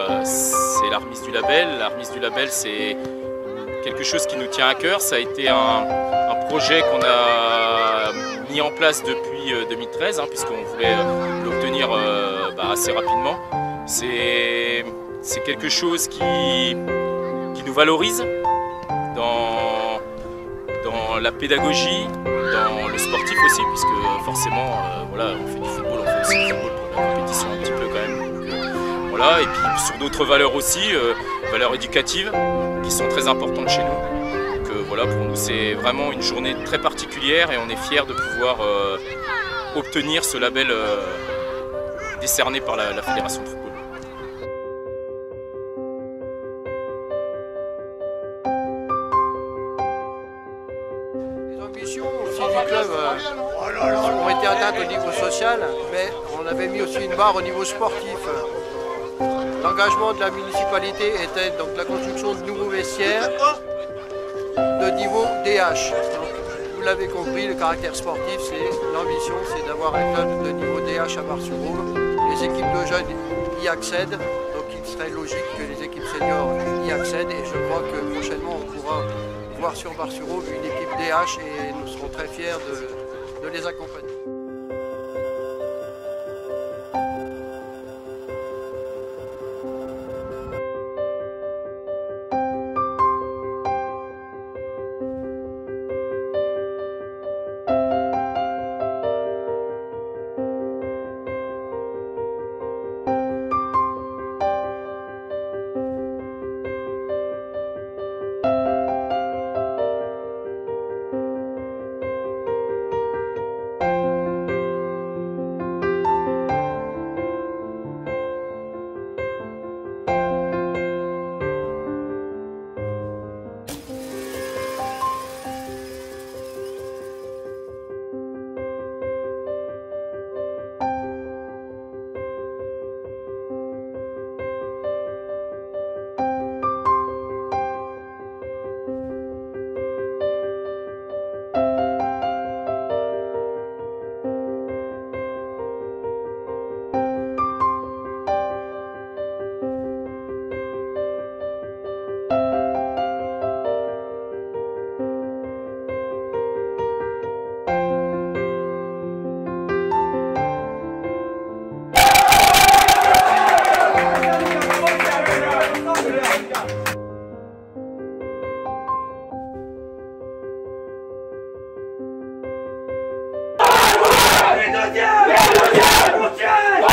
Euh, c'est la remise du label. La remise du label, c'est quelque chose qui nous tient à cœur. Ça a été un, projet qu'on a mis en place depuis 2013, euh, hein, puisqu'on voulait euh, l'obtenir bah, assez rapidement. C'est quelque chose qui, nous valorise dans, la pédagogie, dans le sportif aussi, puisque forcément, voilà, on fait du football, on fait et puis sur d'autres valeurs aussi, euh, valeurs éducatives, qui sont très importantes chez nous. Donc euh, voilà, pour nous c'est vraiment une journée très particulière et on est fiers de pouvoir euh, obtenir ce label décerné par la, Fédération de football. Ont été atteintes au niveau social, mais on avait mis aussi une barre au niveau sportif. L'engagement de la municipalité était donc la construction de nouveaux vestiaires de niveau DH. vous l'avez compris, le caractère sportif, c'est l'ambition, c'est d'avoir un club de niveau DH à bar sur Les équipes de jeunes y accèdent, donc il serait logique que les équipes seniors y accèdent et je crois que prochainement on pourra voir sur bar sur une équipe DH et nous serons très fiers de les accompagner. 听得见，听见，见。